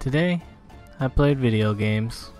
Today, I played video games.